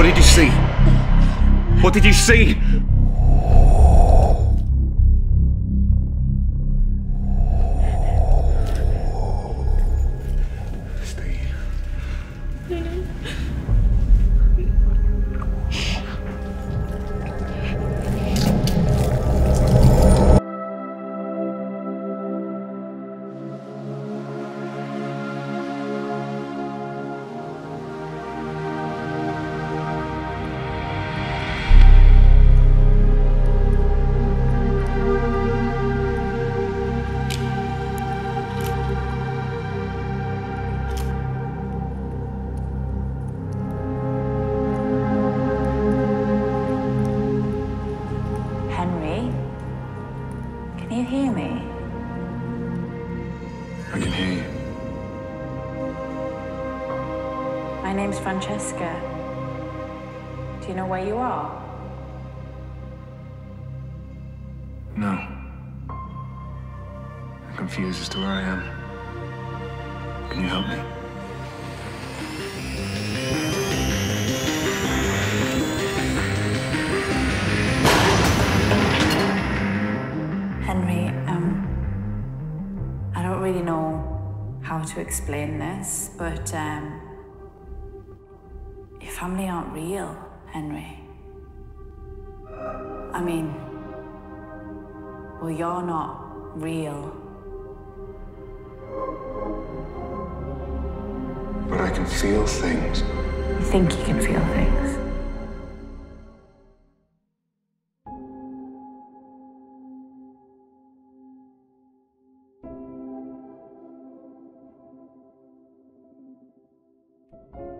What did you see? What did you see? Can you hear me? I can hear you. My name's Francesca. Do you know where you are? No. I'm confused as to where I am. Can you help me? Henry, um, I don't really know how to explain this, but um, your family aren't real, Henry. I mean, well, you're not real. But I can feel things. You think you can feel things. you